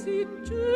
si tu